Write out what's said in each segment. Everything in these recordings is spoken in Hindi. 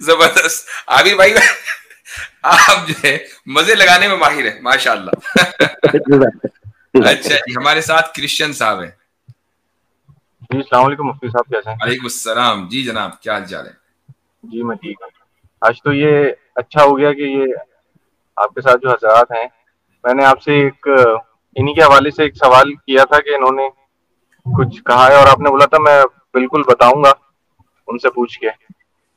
ज़बरदस्त। आबिर भाई आप जो है मज़े लगाने में माहिर है माशाल्लाह। अच्छा जी हमारे साथ क्रिश्चियन साहब हैं। जी सलामकुम मुफ्ती साहब कैसे हैं वालेकुम सलाम जी जनाब क्या हाल चाल है? जी मैं ठीक हूँ। आज तो ये अच्छा हो गया कि ये आपके साथ जो हजरात हैं मैंने आपसे एक इन्हीं के हवाले से एक सवाल किया था कि इन्होंने कुछ कहा है और आपने बोला था मैं बिल्कुल बताऊँगा उनसे पूछ के।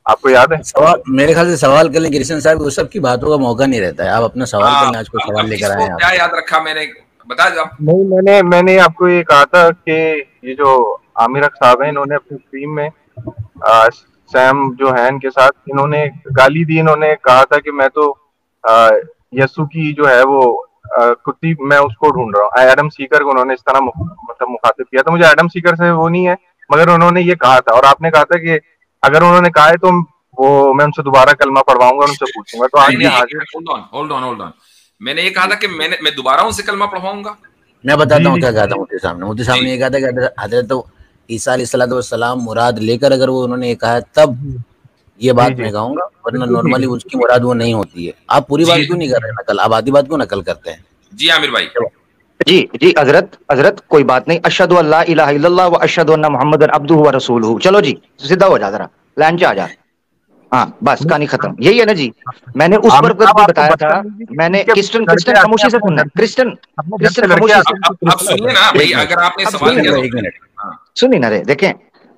आपको याद है? सवाल मेरे ख्याल से सवाल कर लें कृष्ण साहब उस सब की बातों का मौका नहीं रहता है। आप अपना सवाल कर आज कोई सवाल लेकर आए क्या याद रखा मैंने? बता दो नहीं मैंने मैंने आपको ये कहा था कि ये जो आमिर साहब हैं इन्होंने अपनी फ़िल्म में आ, सैम जो है इनके साथ इन्होंने गाली दी इन्होंने कहा था कि मैं तो आ, यसु की जो है वो कुत्ती मैं उसको ढूंढ रहा हूँ। एडम सीकर को उन्होंने इस तरह मतलब मुखातिब किया था। मुझे एडम सीकर से वो नहीं है मगर उन्होंने ये कहा था। और आपने कहा था कि अगर उन्होंने कहा है तो वो मैं उनसे दोबारा कलमा पढ़वाऊँगा उनसे पूछूँगा तो आज hold on hold on hold on मैंने ये कहा था कि मैंने मैं दोबारा उनसे कलमा पढ़वाऊँगा। मैं बताता हूँ क्या कहा था मुफ्ती साहब ने। मुफ्ती साहब ने ये कहा था कि हज़रत तो ईसा सलाम मुराद लेकर अगर वो उन्होंने ये कहा तब ये बात मैं कहूँगा वरना नॉर्मली उसकी मुराद वो नहीं होती है। आप पूरी बात क्यों नहीं कर रहे नकल? आप आधी बात क्यों नकल करते हैं? जी आमिर भाई। जी जी हज़रत हज़रत कोई बात नहीं। अशद अल्लाह व अशद मोहम्मद अब्दू व रसूल चलो जी सीधा हो जा जरा। लैंड आ जा। हाँ बस कहानी खत्म। यही है ना जी। मैंने उस पर बताया था। मैंने क्रिस्टन क्रिस्टन खामोशी से सुनना क्रिस्टन क्रिस्टन खामोशी से सुनिए ना भाई अगर आपने सवाल किया तो- सुनिए। ना रे देखें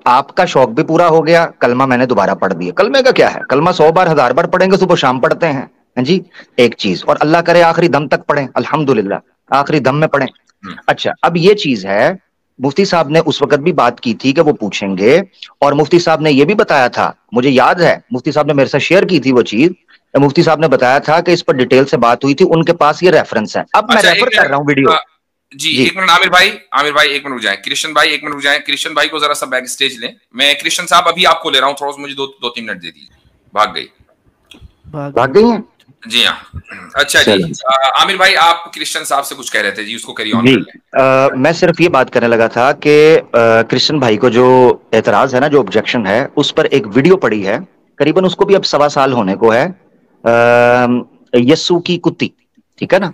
आपका शौक भी पूरा हो गया कलमा मैंने दोबारा पढ़ दिया कलमे का क्या है? कलमा सौ बार हज़ार बार पढ़ेंगे सुबह शाम पढ़ते हैं। हाँ जी एक चीज़ और अल्लाह करे आखिरी दम तक पढ़े। अल्हम्दुलिल्लाह। आखिरी दम में पढ़े। हम्म। अच्छा अब ये चीज़ है मुफ्ती साहब ने उस वक्त भी बात की थी कि वो पूछेंगे और मुफ्ती साहब ने ये भी बताया था मुझे याद है मुफ्ती साहब ने मेरे साथ शेयर की थी वो चीज़ मुफ्ती साहब ने बताया था कि इस पर डिटेल से बात हुई थी उनके पास ये रेफरेंस है। अब अच्छा, मैं रेफर कर रहा हूँ वीडियो जी, जी। एक मिनट आमिर भाई आमिर भाई एक मिनट रुक जाए कृष्ण भाई एक मिनट रुक जाए कृष्ण भाई को जरा सा बैक स्टेज लें। मैं कृष्ण साहब अभी आपको ले रहा हूँ थोड़ा सा मुझे दो दो तीन मिनट दे दीजिए। भाग गई। भाग गई है? जी हाँ। अच्छा जी। आमिर भाई आप कृष्ण साहब से कुछ कह रहे थे जी उसको करिए ऑन आ, मैं सिर्फ़ ये बात करने लगा था कि कृष्ण भाई को जो एतराज़ है ना जो ऑब्जेक्शन है उस पर एक वीडियो पड़ी है। करीबन उसको भी अब सवा साल होने को है। यस्सु की कुत्ती ठीक है ना?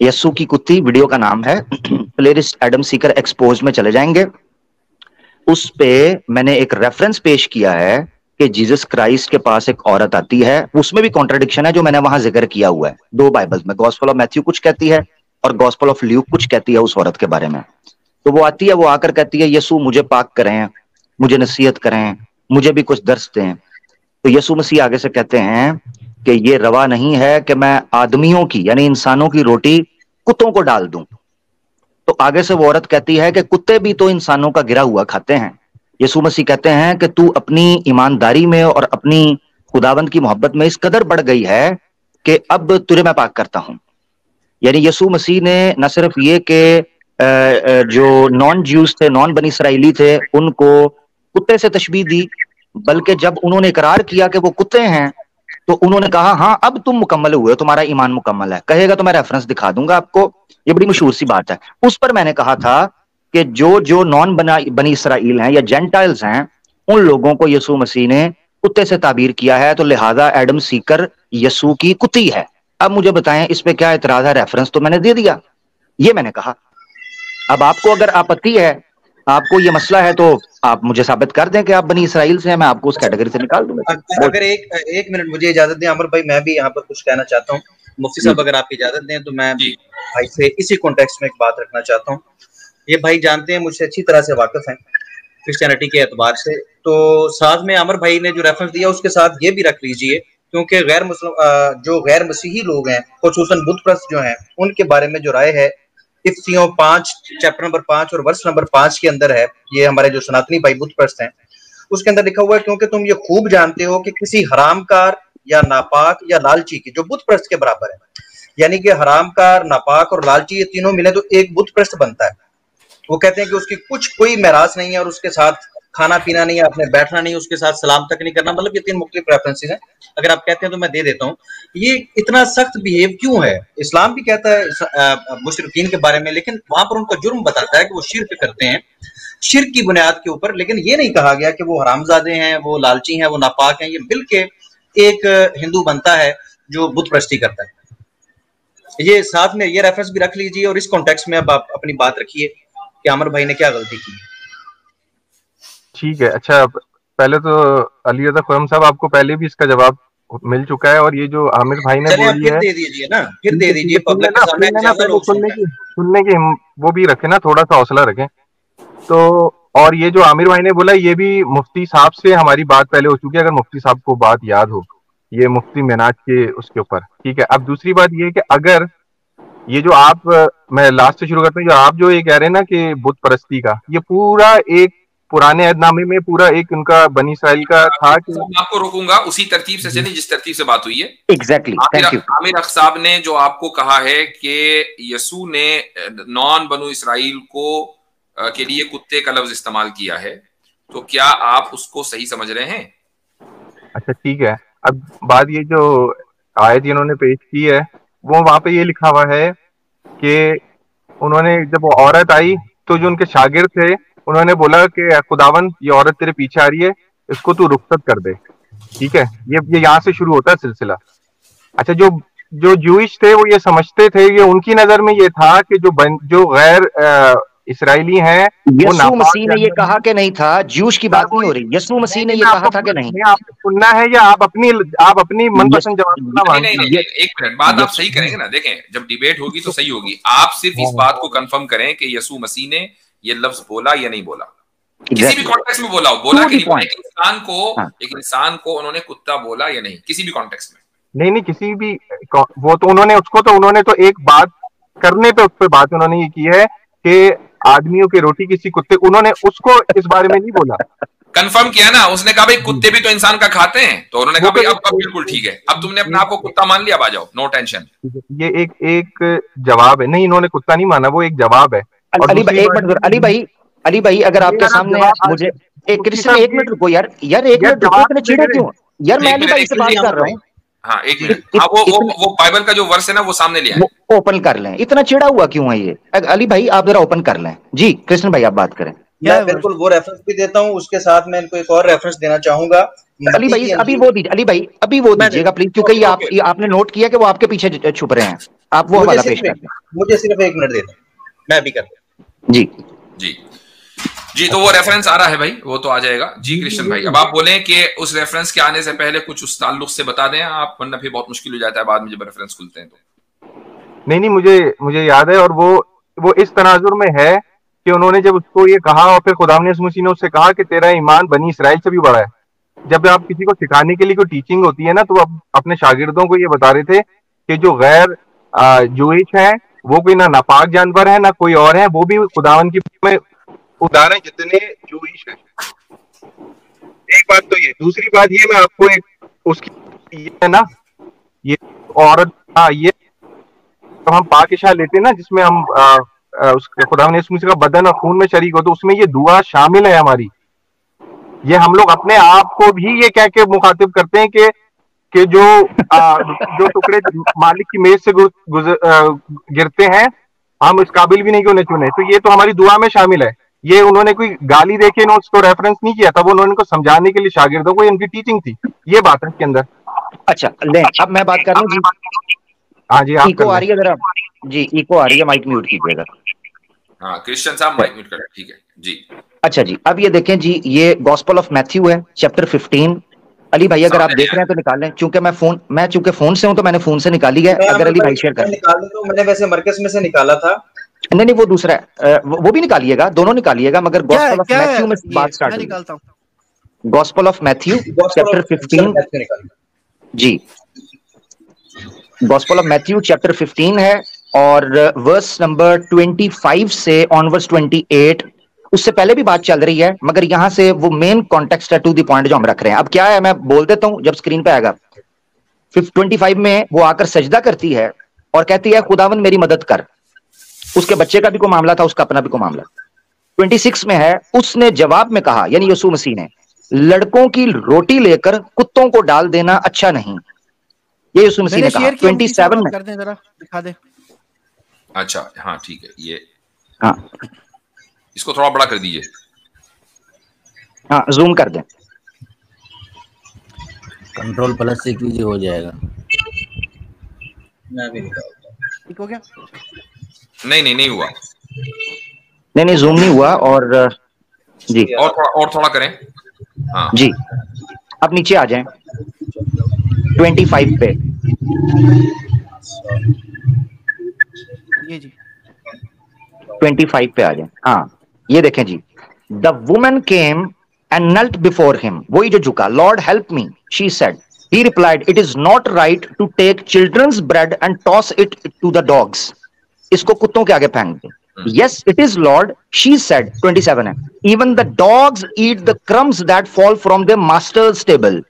यस्सु की कुत्ती वीडियो का नाम है। प्लेलिस्ट एडम सीकर एक्सपोज में चले जाएँगे। उस पे मैंने एक रेफरेंस पेश किया है। कि जीसस क्राइस्ट के पास एक औरत आती है, उसमें भी कॉन्ट्रडिक्शन है जो मैंने वहाँ ज़िक्र किया हुआ है। दो बाइबल्स में गॉस्पल ऑफ़ मैथ्यू कुछ कहती है और गॉस्पल ऑफ़ ल्यूक कुछ कहती है उस औरत के बारे में। तो वो आती है, वो आकर कहती है यसु मुझे पाक करें, मुझे नसीहत करें, मुझे भी कुछ दर्श दें। तो यसु मसीह आगे से कहते हैं कि ये रवा नहीं है कि मैं आदमियों की, यानी इंसानों की रोटी कुत्तों को डाल दूँ। तो आगे से वो औरत कहती है कि कुत्ते भी तो इंसानों का गिरा हुआ खाते हैं। यसु मसीह कहते हैं कि तू अपनी ईमानदारी में और अपनी खुदाबंद की मोहब्बत में इस कदर बढ़ गई है कि अब तुझे मैं पाक करता हूँ। यानी यसु मसीह ने न सिर्फ़ ये कि जो नॉन ज्यूस थे नॉन बनी इसराइली थे, उनको कुत्ते से तशबी दी, बल्कि जब उन्होंने इकरार किया कि वो कुत्ते हैं तो उन्होंने कहा हाँ अब तुम मुकम्मल हुए तुम्हारा ईमान मुकम्मल है। कहेगा तो मैं रेफरेंस दिखा दूँगा आपको, ये बड़ी मशहूर सी बात है। उस पर मैंने कहा था कि जो जो नॉन बना बनी इसराइल हैं या जेंटाइल्स हैं उन लोगों को यसु मसीह ने कुत्ते से ताबीर किया है तो लिहाजा एडम सीकर यसु की कुत्ती है। अब मुझे बताएँ इस पे क्या इतराज है? रेफरेंस तो मैंने दे दिया। ये मैंने कहा। अब आपको अगर आपत्ति है आपको ये मसला है तो आप मुझे साबित कर दें कि आप बनी इसराइल से हैं मैं आपको उस कैटेगरी से निकाल दूँगा। अगर एक एक मिनट मुझे इजाज़त दें अमर भाई मैं भी यहाँ पर कुछ कहना चाहता हूँ। मुफ्ती साहब अगर आप इजाज़त दें तो मैं भाई से इसी कॉन्टेक्स्ट में एक बात रखना चाहता हूँ। ये भाई जानते हैं, मुझसे अच्छी तरह से वाकिफ हैं क्रिश्चियनिटी के एतबार से। तो साथ में अमर भाई ने जो रेफरेंस दिया, उसके साथ ये भी रख लीजिए, क्योंकि गैर मुस्लिम जो गैर मसीही लोग हैं खसूस बुद्ध प्रस्त जो हैं, उनके बारे में जो राय है इफ्तियों पाँच चैप्टर नंबर पाँच और वर्ष नंबर पाँच के अंदर है, ये हमारे जो सनातनी भाई बुद्ध प्रस्त हैं। उसके अंदर लिखा हुआ है, क्योंकि तुम ये खूब जानते हो कि किसी हरामकार या नापाक या लालची की, जो बुद्ध प्रस्त के बराबर है, यानी कि हरामकार, नापाक और लालची ये तीनों मिले तो एक बुद्ध प्रस्त बनता है। वो कहते हैं कि उसकी कुछ कोई महराज नहीं है और उसके साथ खाना पीना नहीं है, आपने बैठना नहीं उसके साथ सलाम तक नहीं करना मतलब ये तीन मुख्तलिफ़ प्रेफरेंसेज हैं। अगर आप कहते हैं तो मैं दे देता हूँ। ये इतना सख्त बिहेव क्यों है? इस्लाम भी कहता है मुशरकिन के बारे में, लेकिन वहाँ पर उनका जुर्म बताता है कि वो शिरक करते हैं शिर की बुनियाद के ऊपर, लेकिन ये नहीं कहा गया कि वो हरामजादे हैं, वो लालची हैं, वो नापाक हैं, ये बिल के एक हिंदू बनता है जो बुद्ध प्रस्ती करता है। ये साथ में, ये रेफरेंस भी रख लीजिए और इस कॉन्टेक्स्ट में अब आप अपनी बात रखिए। कि अमर भाई ने क्या गलती की? ठीक है अच्छा पहले तो अली रजा खुरम साहब आपको पहले भी इसका जवाब मिल चुका है और ये जो आमिर भाई ने बोली है दे दीजिए ना फिर दे दीजिए पब्लिक के सामने सुनने की सुनने की वो भी रखे ना थोड़ा सा हौसला रखें। तो और ये जो आमिर भाई ने बोला ये भी मुफ्ती साहब से हमारी बात पहले हो चुकी है अगर मुफ्ती साहब को बात याद हो ये मुफ्ती मेनाज के उसके ऊपर। ठीक है अब दूसरी बात ये है कि अगर ये जो आप मैं लास्ट से शुरू करता हूँ जो आप जो ये कह रहे हैं ना कि बुत परस्ती का ये पूरा एक पुराने अहदनामे में पूरा एक उनका बनी इसराइल का था कि आपको रोकूँगा उसी तरतीब से चलिए जिस तरतीब से बात हुई है। एग्जैक्टली आमिर अख साहब ने जो आपको कहा है कि यसू ने नॉन बनु इसराइल को के लिए कुत्ते का लफ्ज इस्तेमाल किया है तो क्या आप उसको सही समझ रहे हैं? अच्छा ठीक है। अब बात ये जो आयत इन्होंने पेश की है वो वहाँ पे ये लिखा हुआ है कि उन्होंने जब औरत आई तो जो उनके शागिर थे उन्होंने बोला कि खुदावन ये औरत तेरे पीछे आ रही है इसको तू रुखसत कर दे। ठीक है? ये ये यहाँ से शुरू होता है सिलसिला। अच्छा जो जो जूश थे वो ये समझते थे ये उनकी नज़र में ये था कि जो बन, जो गैर इसराइली हैं यसु मसीह ने ये कहा कि नहीं था? जूश की बात नहीं हो रही। यसु मसीह ने ये कहा था कि नहीं? आप सुनना है या आप अपनी आप अपनी मनपसंद जवाब नहीं, नहीं, एक मिनट बात आप सही करेंगे ना? देखें जब डिबेट होगी तो सही होगी। आप सिर्फ़ इस। बात को कंफर्म करें कि यसु मसीह ने ये लफ्ज बोला या नहीं बोला। किसी भी कॉन्टेक्स्ट में बोला हो। बोला कि एक इंसान को हाँ. एक इंसान को उन्होंने कुत्ता बोला या नहीं? किसी भी कॉन्टेक्स्ट में। नहीं नहीं किसी भी वो तो उन्होंने उसको तो उन्होंने तो एक बात करने पे उस पर बात उन्होंने ये की है कि आदमियों की रोटी किसी कुत्ते उन्होंने उसको इस बारे में नहीं बोला। कंफर्म किया ना उसने कहा भाई कुत्ते भी तो इंसान का खाते हैं। तो उन्होंने कहा भाई अब बिल्कुल ठीक है। अब तुमने अपने आप को कुत्ता मान लिया आ जाओ। नो टेंशन ये एक एक जवाब है। नहीं इन्होंने कुत्ता नहीं माना वो एक जवाब है। अली भाई एक मिनट अली भाई अली भाई अगर आपके सामने मुझे एक कृष्ण एक मिनट रुको यार यार एक मिनट रुको इतने चिड़े क्यों? यार मैं अली भाई से बात कर रहा हूँ। हाँ एक मिनट। हाँ, वो वो वो बाइबल का जो वर्स है ना वो सामने लिया है। ओपन कर लें। इतना चिड़ा हुआ क्यों है ये? अली भाई आप जरा ओपन कर लें। जी कृष्ण भाई आप बात करें। मैं बिल्कुल वो रेफरेंस भी देता हूँ उसके साथ मैं इनको एक और रेफरेंस देना चाहूँगा। अली भाई अभी वो दीजिए अली भाई अभी वो दीजिएगा प्लीज़ क्योंकि आप आपने नोट किया कि वो आपके पीछे छुप रहे हैं। आप वो हवाला पेश करें मुझे सिर्फ़ एक मिनट देता मैं भी करता जी। जी। जी तो वो रेफरेंस आ रहा है भाई, वो तो आ जाएगा। जी, कृष्ण भाई, अब आप बोले कि उस रेफरेंस के आने से पहले कुछ उस ताल्लुक से बता दें, आप, वरना फिर बहुत मुश्किल हो जाता है बाद में जब रेफरेंस खुलते हैं तो। नहीं नहीं, मुझे मुझे याद है और वो वो इस तनाजुर में है कि उन्होंने जब उसको ये कहा और फिर खुदाम ने उससे कहा कि तेरा ईमान बनी इसराइल से भी बड़ा है। जब आप किसी को सिखाने के लिए कोई टीचिंग होती है ना तो आप अपने शागिर्दों को ये बता रहे थे कि जो गैर जोइश है, वो कोई ना नापाक जानवर है, ना कोई और है, वो भी खुदावन की उदाहरण जितने जूश है एक बात तो ये दूसरी बात ये मैं आपको एक उसकी ये है ना ये औरत हाँ ये तो हम पाकिशा लेते हैं ना जिसमें हम आ, उसके खुदा ने का बदन और खून में शरीक हो तो उसमें ये दुआ शामिल है हमारी। ये हम लोग अपने आप को भी ये कह के मुखातिब करते हैं कि कि जो आ, जो टुकड़े मालिक की मेज से गिरते हैं हम इस काबिल भी नहीं कि उन्हें चुने। तो ये तो हमारी दुआ में शामिल है। ये उन्होंने कोई गाली देके नोट्स को रेफरेंस नहीं किया था वो उन्होंने को समझाने के लिए शागिर्दों को इनकी टीचिंग थी। ये बात है इसके अंदर। अच्छा ले अब मैं बात कर रहा हूँ हाँ जी इको आ रही है जरा? जी इको आ रही है माइक म्यूट कीजिएगा हाँ क्रिश्चियन साहब माइक म्यूट करें ठीक है जी। अच्छा जी अब ये देखें जी ये गॉस्पल ऑफ़ मैथ्यू है चैप्टर फिफ्टीन अली भाई अगर आप देख रहे हैं तो निकाल लें क्योंकि मैं फ़ोन मैं चूँकि फ़ोन से हूँ तो मैंने फ़ोन से निकाली है अगर अली भाई शेयर कर। तो मैंने वैसे मरकज में से निकाला था। नहीं नहीं वो दूसरा है। वो भी निकालिएगा दोनों निकालिएगा मगर गॉस्पल ऑफ़ मैथ्यू में बात स्टार्ट निकालता हूँ। गॉस्पल ऑफ़ मैथ्यू चैप्टर 15 जी। गॉस्पल ऑफ़ मैथ्यू चैप्टर 15 है और वर्स नंबर 25 से ऑनवर्स 28 उससे पहले भी बात चल रही है मगर यहाँ से वो मेन कॉन्टेक्स्ट है टू दी पॉइंट जो हम रख रहे हैं। अब क्या है मैं बोल देता हूँ जब स्क्रीन पे आएगा। ट्वेंटी फाइव में वो आकर सजदा करती है और कहती है खुदावन मेरी मदद कर। उसके बच्चे का भी कोई मामला था उसका अपना भी कोई मामला ट्वेंटी सिक्स में है उसने जवाब में कहा यानी यसु मसीह ने लड़कों की रोटी लेकर कुत्तों को डाल देना अच्छा नहीं। ये यसु मसीह ने कहा ट्वेंटी सेवन में। कर दे जरा दिखा दे। अच्छा हाँ ठीक है ये हाँ। इसको थोड़ा बड़ा कर दीजिए। हाँ जूम कर दें। कंट्रोल प्लस से कीजिए हो जाएगा। मैं भी ठीक हो गया? नहीं नहीं नहीं हुआ। नहीं नहीं जूम नहीं हुआ और जी। और थोड़ा और थोड़ा करें। हाँ। जी। अब नीचे आ जाएँ। ट्वेंटी फाइव पे। ये जी। ट्वेंटी फाइव पे आ जाए। हाँ ये देखें जी। The women came and knelt before him वही जो झुका। Lord help me she said he replied it is not right to take children's bread and toss it to the dogs इसको कुत्तों के आगे फेंक दो। Yes it is Lord she said 27 है। Even the dogs eat the crumbs that fall from the master's table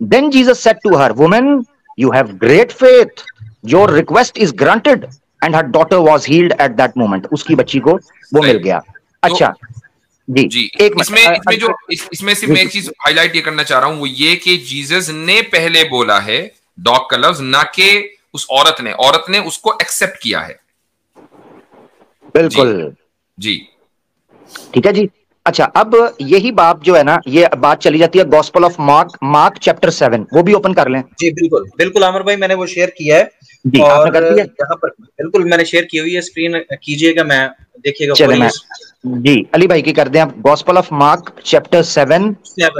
then Jesus said to her women you have great faith your request is granted and her daughter was healed at that moment उसकी बच्ची को वो मिल गया। तो अच्छा। जी, एक इसमें इसमें जो इसमें सिर्फ़ मैं एक चीज़ हाईलाइट ये करना चाह रहा हूँ। वो ये कि जीसस ने पहले बोला है डॉग का लफ्ज ना कि उस औरत ने। औरत ने उसको एक्सेप्ट किया है। बिल्कुल। जी। ठीक है जी। अच्छा अब यही बात जो है ना ये बात चली जाती है gospel of Mark Mark chapter seven वो भी ओपन कर लें। जी बिल्कुल। बिल्कुल आमिर भाई मैंने वो शेयर किया है। जी आपने कर दिया यहाँ पर बिल्कुल मैंने शेयर की हुई है। स्क्रीन कीजिएगा मैं देखिएगा चले मैं जी अली भाई की कर दें आप gospel of Mark chapter seven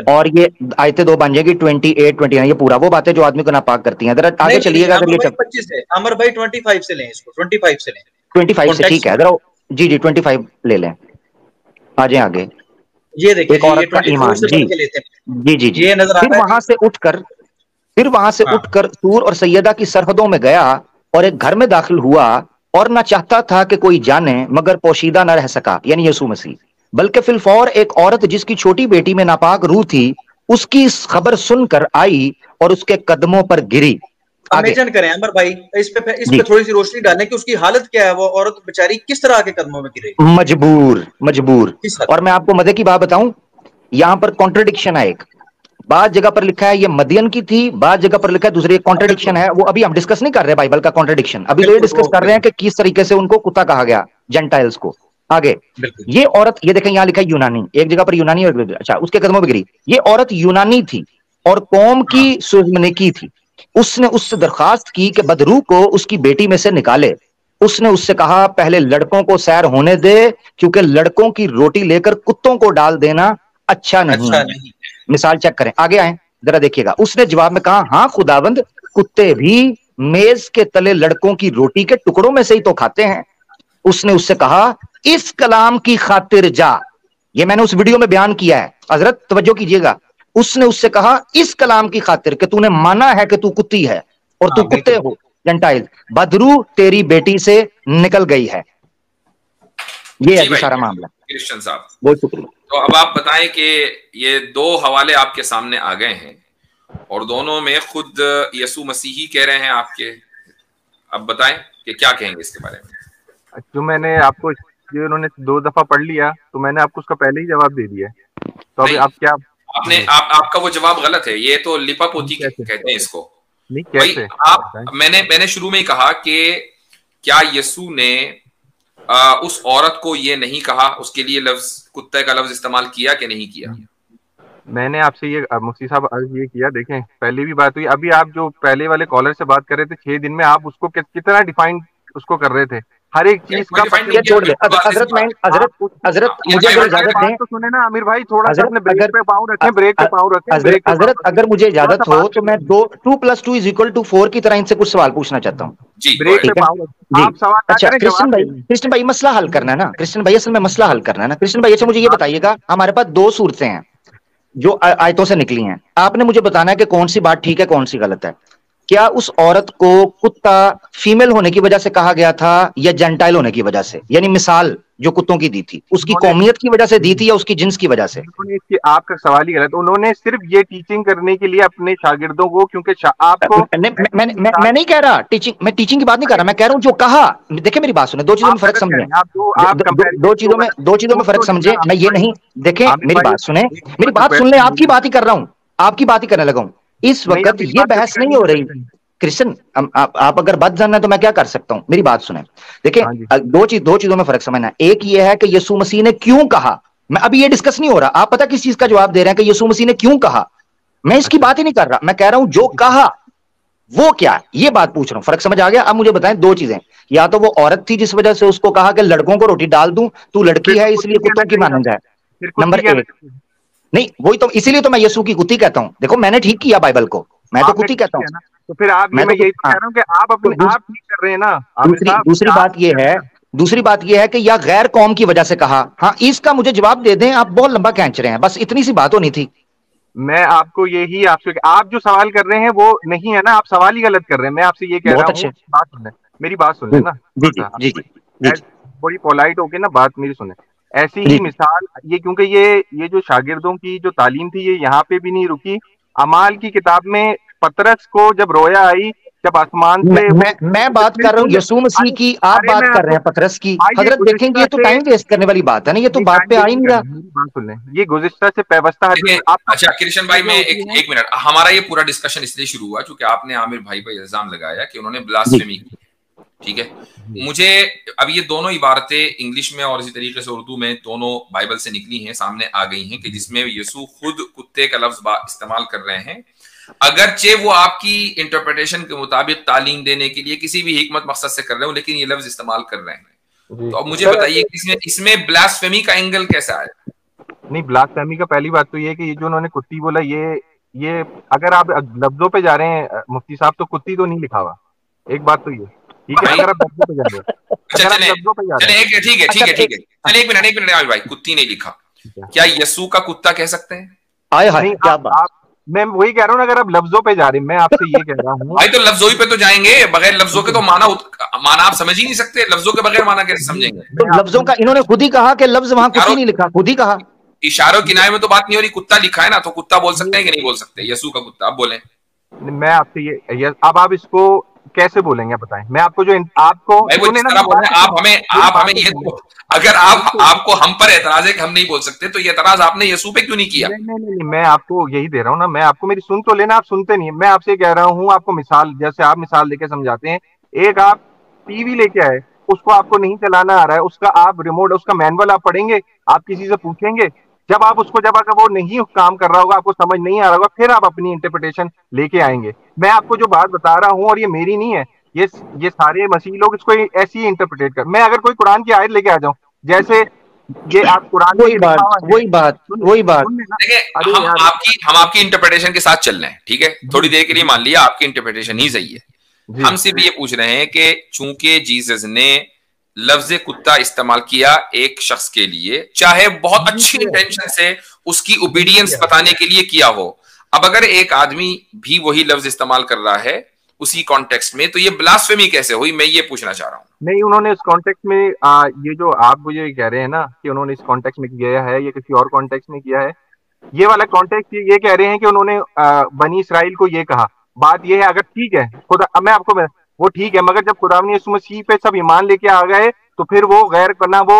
और ये आयते दो बन जाएगी ट्वेंटी एट ट्वेंटी नाइन ये पूरा वो बातें जो आदमी को नापाक करती है। आगे चलिएगा अगर ये पच्चीस से अमर भाई ट्वेंटी फाइव से लें इसको ट्वेंटी फाइव से लें। ट्वेंटी फाइव से ठीक है जरा जी जी ट्वेंटी फाइव ले लें। आ जाए आगे। ये देखिए एक औरत का ईमान जी। जी जी जी। फिर वहाँ से उठकर फिर वहाँ से हाँ। उठकर सूर और सैयदा की सरहदों में गया और एक घर में दाखिल हुआ और ना चाहता था कि कोई जाने मगर पोशीदा ना रह सका यानी यसु मसीह। बल्कि फिलफौर एक औरत जिसकी छोटी बेटी में नापाक रूह थी उसकी खबर सुनकर आई और उसके कदमों पर गिरी। इमेजिन करें अमर भाई इस पे इस पे थोड़ी सी रोशनी डालें कि उसकी हालत क्या है वो औरत बेचारी किस तरह के कदमों में गिरे? मजबूर मजबूर। और मैं आपको मज़े की बात बताऊँ यहाँ पर कॉन्ट्रडिक्शन है एक। बाद जगह पर लिखा है ये मदियन की थी बाद जगह पर लिखा है दूसरी एक कॉन्ट्रडिक्शन है। वो अभी हम डिस्कस नहीं कर रहे बाइबल का कॉन्ट्रडिक्शन अभी तो ये डिस्कस कर रहे हैं कि किस तरीके से उनको कुत्ता कहा गया जेंटाइल्स को। आगे। ये औरत ये देखें यहाँ लिखा है यूनानी। एक जगह पर यूनानी अच्छा उसके कदमों में गिरी। ये औरत यूनानी थी और कौम की सुजमनिकी थी। उसने उससे दरखास्त की कि बदरू को उसकी बेटी में से निकाले। उसने उससे कहा पहले लड़कों को सैर होने दे क्योंकि लड़कों की रोटी लेकर कुत्तों को डाल देना अच्छा नहीं, अच्छा नहीं। मिसाल चेक करें। आगे आए जरा देखिएगा। उसने जवाब में कहा हाँ खुदाबंद कुत्ते भी मेज के तले लड़कों की रोटी के टुकड़ों में से ही तो खाते हैं। उसने उससे कहा इस कलाम की खातिर जा। ये मैंने उस वीडियो में बयान किया है। हज़रत तवज्जो कीजिएगा। उसने उससे कहा इस कलाम की खातिर कि तूने माना है कि तू कुत्ती है और तू हाँ, कुत्ते हो जंटाइल बदरू तेरी बेटी से निकल गई है। ये है सारा मामला। क्रिश्चियन साहब। बहुत शुक्रिया। तो अब आप बताएँ कि ये दो हवाले आपके सामने आ गए हैं और दोनों में खुद यसु मसीही कह रहे हैं आपके। अब बताएँ कि क्या कहेंगे इसके बारे में। जो मैंने आपको जो उन्होंने दो दफ़ा पढ़ लिया तो मैंने आपको उसका पहले ही जवाब दे दिया तो अभी आप क्या आपने आप, आपका वो जवाब गलत है ये तो लिपा पोती कहते हैं इसको। नहीं कैसे? आप मैंने मैंने शुरू में ही कहा कि क्या यसु ने आ, उस औरत को ये नहीं कहा उसके लिए लफ्ज कुत्ते का लफ्ज इस्तेमाल किया कि नहीं किया? मैंने आपसे ये मुफ्ती साहब अर्ज़ ये किया देखें पहले भी बात हुई अभी आप जो पहले वाले कॉलर से बात कर रहे थे छह दिन में आप उसको कितना डिफाइन उसको कर रहे थे? हर एक चीज़ का छोड़ दे। हज़रत हज़रत हज़रत मुझे अगर इजाज़त दें तो सुने ना आमिर भाई थोड़ा सा अपने ब्रेक पे पाँव रखें ब्रेक पे पाँव रखें हज़रत अगर मुझे इजाज़त हो तो मैं दो two plus two is equal to four की तरह इनसे कुछ सवाल पूछना चाहता हूँ। ब्रेक पे पाँव जी। अच्छा कृष्ण भाई कृष्ण भाई मसला हल करना है ना। कृष्ण भाई असल में मसला हल करना है ना। कृष्ण भाई अच्छा मुझे ये बताइएगा हमारे पास दो सूरतें हैं जो आयतों से निकली हैं। आपने मुझे बताना है कि कौन सी बात ठीक है कौन सी गलत है। क्या उस औरत को कुत्ता फीमेल होने की वजह से कहा गया था या जेंटाइल होने की वजह से? यानी मिसाल जो कुत्तों की दी थी। उसकी कौमियत की वजह से दी थी या उसकी जिन्स की वजह से? आपका सवाल ही गलत उन्होंने सिर्फ़ ये टीचिंग करने के लिए अपने शागिर्दों को क्योंकि आपको मैं, मैं, मैं, मैं नहीं कह रहा टीचिंग मैं टीचिंग की बात नहीं कर रहा मैं कह रहा हूँ जो कहा। देखे मेरी बात सुने दो चीज़ों में फ़र्क समझे। दो चीज़ों में दो चीज़ों में फ़र्क समझे मैं ये नहीं देखे मेरी बात सुने। मेरी बात सुन ले आपकी बात ही कर रहा हूँ। आपकी बात ही करने लगा हूँ। इस वक्त ये बहस नहीं हो रही। कृष्ण आप, आप अगर बद जानना है तो मैं क्या कर सकता हूँ? मेरी बात सुने। देखिए हाँ दो चीज़ दो चीज़ों में फ़र्क समझना एक ये है कि यीशु मसीह ने क्यों कहा? मैं अभी ये डिस्कस नहीं हो रहा। आप पता किस चीज़ का जवाब दे रहे हैं कि यीशु मसीह ने क्यों कहा? मैं इसकी बात ही नहीं कर रहा। मैं कह रहा हूँ जो कहा वो क्या ये बात पूछ रहा हूँ। फ़र्क समझ आ गया? अब मुझे बताएँ दो चीज़ें। या तो वो औरत थी जिस वजह से उसको कहा कि लड़कों को रोटी डाल दूँ तू लड़की है इसलिए कुत्तों की माना जाए नंबर एक। नहीं वही तो इसीलिए तो मैं यसु की कुत्ती कहता हूँ। देखो मैंने ठीक किया बाइबल को। मैं तो कुत्ती कहता हूँ। तो फिर आप मैं, मैं तो यही कह रहा हूँ कि आप अपने तो आप ठीक कर रहे हैं ना। दूसरी दूसरी बात ये है दूसरी बात यह है कि या गैर कौम की वजह से कहा हाँ इसका मुझे जवाब दे दें आप बहुत लंबा खींच रहे हैं। बस इतनी सी बात होनी थी। मैं आपको यही आपसे आप जो सवाल कर रहे हैं वो नहीं है ना आप सवाल ही गलत कर रहे हैं। मैं आपसे ये कह रहा हूँ बात सुन मेरी बात सुन ना। बड़ी पोलाइट होके ना बात मेरी सुने। ऐसी ही मिसाल ये क्योंकि ये ये जो शागिर्दों की जो तालीम थी ये यहाँ पे भी नहीं रुकी। अमाल की किताब में पतरस को जब रोया आई जब आसमान से मैं मैं बात कर रहा हूँ यसू मसीह की आप बात कर रहे हैं पतरस की। हज़रत देखेंगे ये तो टाइम वेस्ट करने वाली बात है ना ये तो बात पे आ ही नहीं रहा ये गुजश्ता से व्यवस्था अच्छा कृष्ण भाई में एक एक मिनट। हमारा ये पूरा डिस्कशन इसलिए शुरू हुआ क्योंकि आपने आमिर भाई पर इल्ज़ाम लगाया कि उन्होंने ब्लास्टमी की ठीक है? मुझे अब ये दोनों इबारतें इंग्लिश में और इसी तरीके से उर्दू में दोनों बाइबल से निकली हैं सामने आ गई हैं कि जिसमें यसु खुद कुत्ते का लफ्ज इस्तेमाल कर रहे हैं। अगरचे वो आपकी इंटरप्रिटेशन के मुताबिक तालीम देने के लिए किसी भी हिकमत मकसद से कर रहे हो लेकिन ये लफ्ज इस्तेमाल कर रहे हैं। तो अब मुझे बताइए इसमें इसमें ब्लास्फेमी का एंगल कैसा है? नहीं ब्लास्फेमी का पहली बात तो ये कि ये जो उन्होंने कुत्ती बोला ये ये अगर आप लफ्जों पे जा रहे हैं मुफ्ती साहब तो कुत्ती तो नहीं लिखा हुआ। एक बात तो ये। ठीक है अगर आप लफ्जों पे जा रहे हैं। अच्छा चले। ठीक है ठीक है ठीक है। चले एक मिनट एक मिनट भाई कुत्ती नहीं लिखा। क्या यसू का कुत्ता कह सकते हैं? आए हाय क्या बात। मैं वही कह रहा हूँ अगर आप लफ्जों पे जा रहे हैं मैं आपसे ये कह रहा हूँ। भाई तो लफ्जों ही पे तो जाएँगे बगैर लफ्जों के तो माना माना आप समझ ही नहीं सकते लफ्जों के बगैर माना कैसे समझेंगे? तो लफ्जों का इन्होंने खुद ही कहा कि लफ्ज वहाँ कुछ नहीं लिखा खुद ही कहा। इशारों किनारे में तो बात नहीं हो रही कुत्ता लिखा है ना तो कुत्ता बोल सकते हैं कि नहीं बोल सकते? यसू का कुत्ता आप बोले। मैं आपसे ये अब आप इसको कैसे बोलेंगे बताएँ। मैं आपको जो आपको आप हमें आप हमें ये अगर आप आपको हम पर एतराज़ है कि हम नहीं बोल सकते तो ये एतराज़ आपने यसू पे क्यों नहीं किया? नहीं नहीं नहीं मैं आपको यही दे रहा हूँ ना मैं आपको मेरी सुन तो लेना आप सुनते नहीं मैं आपसे कह रहा हूँ आपको मिसाल जैसे आप मिसाल देके समझाते हैं एक आप टीवी लेके आए उसको आपको नहीं चलाना आ रहा है उसका आप रिमोट उसका मैनुअल आप पढ़ेंगे आप किसी से पूछेंगे जब आप उसको जब अगर वो नहीं काम कर रहा होगा आपको समझ नहीं आ रहा होगा फिर आप अपनी इंटरप्रिटेशन लेके आएँगे। मैं आपको जो बात बता रहा हूँ और ये मेरी नहीं है ये ये सारे मसीह लोग इसको ऐसी ही इंटरप्रिटेट कर मैं अगर कोई कुरान की आयत लेके आ जाऊँ जैसे ये आप कुरान वही बात वही बात वही बात। हम आपकी हम आपकी इंटरप्रिटेशन के साथ चल रहे हैं ठीक है? थोड़ी देर के लिए मान लिया आपकी इंटरप्रिटेशन ही सही है। हम सिर्फ़ ये पूछ रहे हैं कि चूँकि जीसस ने लफ्ज कुत्ता इस्तेमाल किया एक शख्स के लिए चाहे बहुत अच्छी इंटेंशन से उसकी ओबीडियंस बताने के लिए किया हो। अब अगर एक आदमी भी वही लफ्ज इस्तेमाल कर रहा है उसी कॉन्टेक्स्ट में तो ये ब्लास्फेमी कैसे हुई? मैं ये पूछना चाह रहा हूँ। नहीं उन्होंने इस कॉन्टेक्स्ट में आ, ये जो आप मुझे कह रहे हैं ना कि उन्होंने इस कॉन्टेक्स्ट में किया है या किसी और कॉन्टेक्स्ट में किया है ये वाला कॉन्टेक्स्ट ये कह रहे हैं कि उन्होंने आ, बनी इसराइल को ये कहा। बात ये है अगर ठीक है खुदा मैं आपको वो ठीक है मगर जब खुदा ने मसीह पे सब ईमान लेके आ गए तो फिर वो गैर करना वो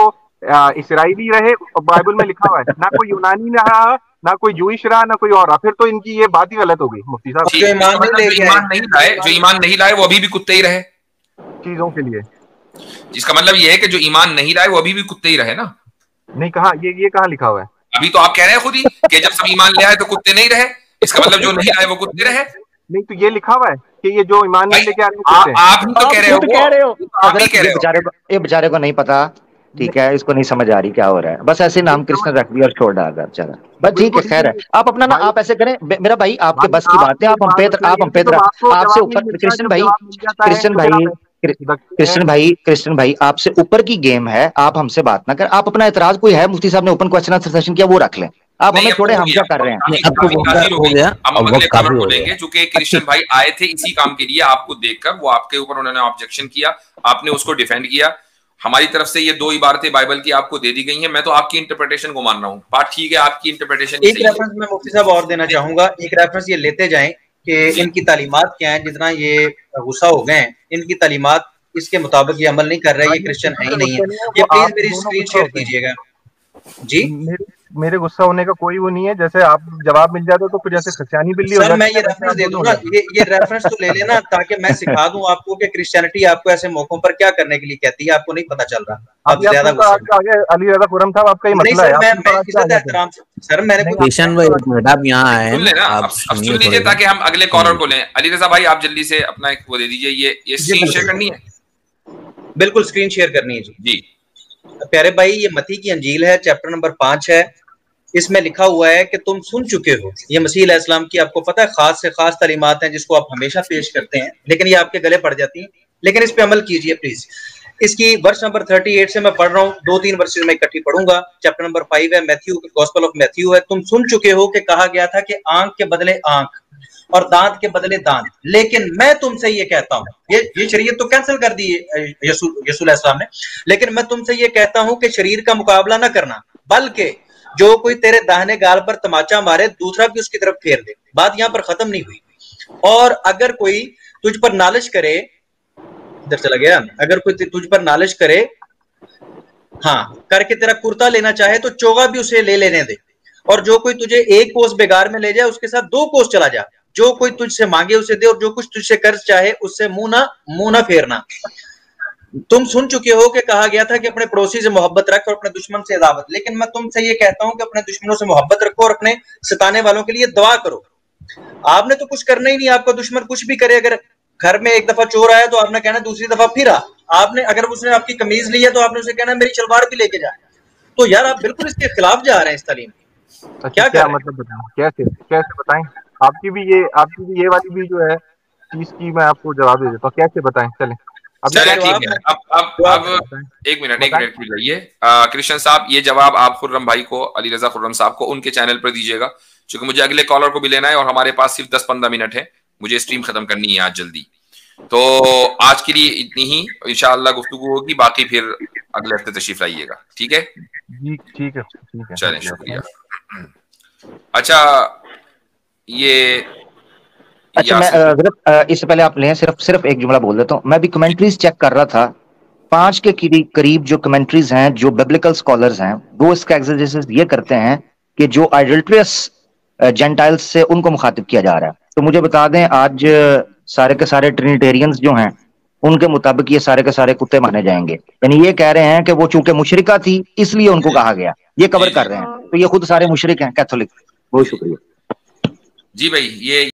इसराइली रहे और बाइबल में लिखा हुआ है ना कोई यूनानी रहा ना कोई जूश रहा ना कोई और रहा फिर तो इनकी ये बात ही गलत हो गई मुफ्ती साहब। जो ईमान नहीं लाए जो ईमान नहीं लाए वो अभी भी कुत्ते ही रहे। चीज़ों के लिए। जिसका मतलब ये है कि जो ईमान नहीं लाए वो अभी भी कुत्ते ही रहे ना। नहीं कहा ये ये कहा लिखा हुआ है? अभी तो आप कह रहे हैं खुद ही कि जब सब ईमान ले आए तो कुत्ते नहीं रहे। इसका मतलब जो नहीं आए वो कुत्ते रहे। नहीं तो ये लिखा हुआ है कि ये जो ईमान नहीं लेके आ रहे हैं। आप तो कह रहे हो कह रहे हो। अगर ये बेचारे को नहीं पता ठीक है इसको नहीं समझ आ रही क्या हो रहा है। बस ऐसे नाम कृष्ण रख दिया और छोड़ डाल चला बस ठीक है खैर है। आप अपना ना आप ऐसे करें मेरा भाई आपके बस की बात है आप हम पे आप हम पे आपसे ऊपर कृष्ण भाई कृष्ण भाई कृष्ण भाई कृष्ण भाई आपसे ऊपर की गेम है आप हमसे बात ना कर। आप अपना एतराज़ कोई है मुफ्ती साहब ने ओपन क्वेश्चन आंसर सेशन किया वो रख लें। आप हमें थोड़े हम क्या कर रहे हैं। अब तो हो गया। अब अगले काम बोलेंगे क्योंकि कृष्ण भाई आए थे इसी काम के लिए आपको देखकर वो आपके ऊपर उन्होंने ऑब्जेक्शन किया आपने उसको डिफेंड किया। हमारी तरफ़ से ये दो इबारतें बाइबल की आपको दे दी गई हैं। मैं तो आपकी इंटरप्रिटेशन को मान रहा हूँ। बात ठीक है आपकी इंटरप्रिटेशन एक रेफरेंस मैं मुफ्ती साहब और देना चाहूँगा। एक रेफरेंस ये लेते जाए कि इनकी तालीमात क्या है जितना ये गुस्सा हो गए हैं इनकी तालीमात इसके मुताबिक ये अमल नहीं कर रहे ये क्रिश्चियन है ही नहीं है। ये प्लीज़ मेरी स्क्रीन शेयर कीजिएगा। जी? मेरे मेरे गुस्सा होने का कोई वो नहीं है जैसे आप जवाब मिल जाता तो फिर जैसे क्रिश्चियानी बिल्ली सर मैं ये रेफरेंस दे दूँगा ये ये रेफरेंस तो ले लेना ताकि मैं सिखा दूँ आपको कि क्रिश्चियनिटी आपको ऐसे मौकों पर क्या करने के लिए कहती है आपको नहीं पता चल रहा। अब ज़्यादा आगे अली रजा खुरम साहब आपका ही मसला है मैं मैं इज़्ज़त एहतराम सर मैंने किशन भाई एक मिनट आप यहाँ आए आप सुन लीजिए ताकि हम अगले कॉलर को लें। अली रजा भाई आप जल्दी से अपना एक वो दे दीजिए ये ये स्क्रीन शेयर करनी है? बिल्कुल स्क्रीन शेयर करनी है जी। जी। प्यारे भाई, ये मती की अंजील है चैप्टर नंबर पाँच है। इसमें लिखा हुआ है कि तुम सुन चुके हो। ये मसीह इस्लाम की आपको पता है, खास से खास तलीमत हैं जिसको आप हमेशा पेश करते हैं, लेकिन ये आपके गले पड़ जाती हैं। लेकिन इस पे अमल कीजिए प्लीज़ इसकी वर्ष नंबर 38 से मैं पढ़ रहा हूँ। दो तीन वर्ष में इकट्ठी पढ़ूँगा। चैप्टर नंबर फाइव है मैथ्यू गॉस्पल ऑफ़ मैथ्यू है। तुम सुन चुके हो कि कहा गया था कि आँख के बदले आँख और दांत के बदले दांत। लेकिन मैं तुमसे ये कहता हूँ, ये ये शरीयत तो कैंसिल कर दी यसूल इस्लाम ने। लेकिन मैं तुमसे ये कहता हूँ कि शरीर का मुकाबला ना करना, बल्कि जो कोई तेरे दाहने गाल पर तमाचा मारे, दूसरा भी उसकी तरफ़ फेर दे। बात यहाँ पर खत्म नहीं हुई। और अगर कोई तुझ पर नालिश करे इधर चला गया। अगर कोई तुझ पर नालिश करे हाँ करके तेरा कुर्ता लेना चाहे तो चोगा भी उसे ले लेने दे। और जो कोई तुझे एक कोस बेगार में ले जाए, उसके साथ दो कोस चला जा। जो कोई तुझसे मांगे उसे दे और जो कुछ तुझसे कर्ज चाहे, उससे मुँह ना मुँह ना फेरना। तुम सुन चुके हो कि कहा गया था कि अपने पड़ोसी से मोहब्बत रख और अपने दुश्मन से अदावत लेकिन मैं तुमसे ये कहता हूँ कि अपने दुश्मनों से मोहब्बत रखो और अपने सताने वालों के लिए दुआ करो। आपने तो कुछ करना ही नहीं, आपका दुश्मन कुछ भी करे, अगर घर में एक दफ़ा चोर आया तो आपने कहना है दूसरी दफ़ा फिर। आ आपने अगर उसने आपकी कमीज ली है तो आपने उसे कहना मेरी शलवार भी लेके जाए तो यार आप बिल्कुल इसके खिलाफ जा रहे हैं इस तालीम अच्छा, क्या क्या मतलब बताएँ? कैसे कैसे बताएँ? आपकी भी ये आपकी भी ये वाली भी जो है चीज़ की मैं आपको जवाब दे देता हूँ। कैसे बताएँ? चलें। चलिए ठीक है। अब अब अब एक मिनट एक मिनट रहिए कृष्ण साहब ये जवाब आप खुर्रम भाई को अली रजा खुर्रम साहब को उनके चैनल पर दीजिएगा। क्योंकि मुझे अगले कॉलर को भी लेना है और हमारे पास सिर्फ़ दस पंद्रह मिनट है। मुझे स्ट्रीम खत्म करनी है आज जल्दी। तो आज के लिए इतनी ही। इंशाल्लाह गुफ्तु होगी बाकी फिर अगले हफ़्ते तशरीफ़ लाइएगा। ठीक है? जी ठीक है चलें शुक्रिया। अच्छा ये अच्छा मैं सिर्फ़ इससे पहले आप लें सिर्फ़ सिर्फ़ एक जुमला बोल देता हूँ। मैं भी कमेंट्रीज चेक कर रहा था। पाँच के करीब जो कमेंट्रीज हैं जो बिब्लिकल स्कॉलर्स हैं वो इसका एग्जेसिस ये करते हैं कि जो आइडल्ट्रियस जेंटाइल्स से उनको मुखातिब किया जा रहा है। तो मुझे बता दें आज सारे के सारे ट्रिनिटेरियंस जो हैं उनके मुताबिक ये सारे के सारे कुत्ते माने जाएँगे। यानी ये कह रहे हैं कि वो चूँकि मुशरिका थी इसलिए उनको कहा गया। ये कवर कर रहे हैं। तो ये खुद सारे मुशरक हैं कैथोलिक बहुत शुक्रिया। जी भाई ये